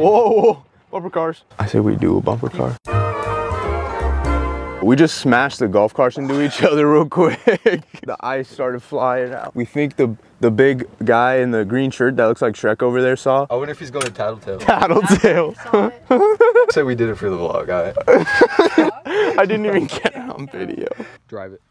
whoa, whoa. Bumper cars. I say we do a bumper car. We just smashed the golf carts into each other real quick. the ice started flying out. We think the the big guy in the green shirt that looks like Shrek over there saw. I wonder if he's going to Tattletale. Tattletale. Say we did it for the vlog, I, I didn't even get it on video. Drive it.